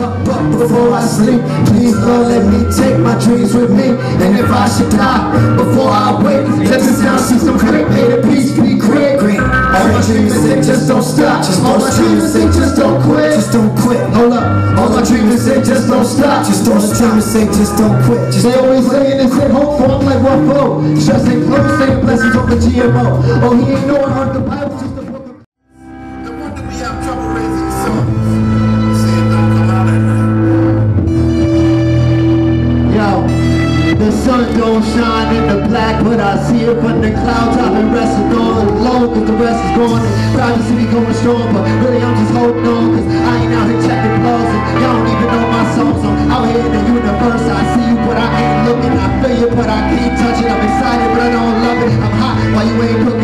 up, up before I sleep. Please, Lord, let me take my dreams with me. And if I should die before I wake, let the sound system creep. May the peace be great. great. All my dreams say just don't stop. Just all my dreams say just don't quit. Just don't quit. Hold up. All my dreams say just don't stop. Just all my dreams say just don't quit. Just they always saying this ain't hope for. I'm like, what for? Stress ain't close, saying blessings on the GMO. Oh, he ain't knowing how the Bible just the sun don't shine in the black, but I see it from the clouds. I've been resting on low, cause the rest is gone. And privacy be going strong, but really I'm just holding on, cause I ain't out here checking blogs, and y'all don't even know my songs. I'm out here in the universe, I see you, but I ain't looking. I feel you, but I can't touch it. I'm excited, but I don't love it. I'm hot while you ain't cooking,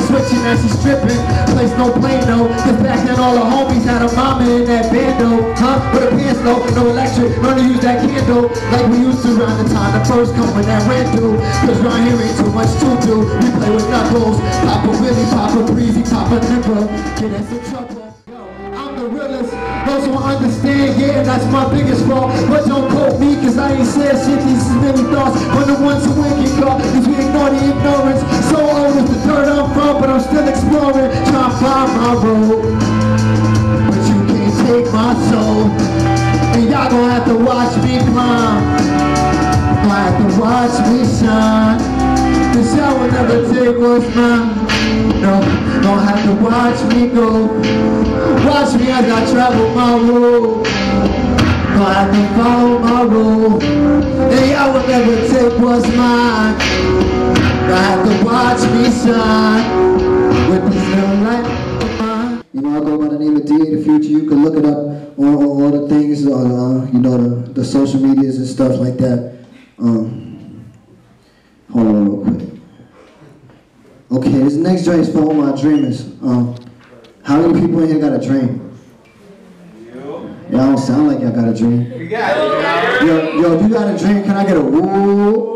started switching as she's stripping. Place no blame though, cause back then all the homies had a mama in that bando, huh? With a pants low, no electric, learn to use that candle like we used to around the time the first come that ran through. Cause round here ain't too much to do, we play with knuckles. Papa Willie, Papa Breezy, Papa Nimble, get in some trouble. I'm the realest, those who understand, yeah, that's my biggest fault. But don't quote me, cause I ain't said shit, watch me shine. Cause y'all will never take what's mine. No, gonna have to watch me go. Watch me as I travel my road. Gonna have to follow my road. Will never take what's mine. Gonna have to watch me shine. With this little light. You know, I go by the name of DA the Future. You can look it up on, all the things, uh, you know, the, the social medias and stuff like that. Um, hold on real quick. Okay, this next joint is for all my dreamers. Um, how many people in here got a dream? Y'all don't sound like y'all got a dream. We got it. Yo, yo, if you got a dream, can I get a woo?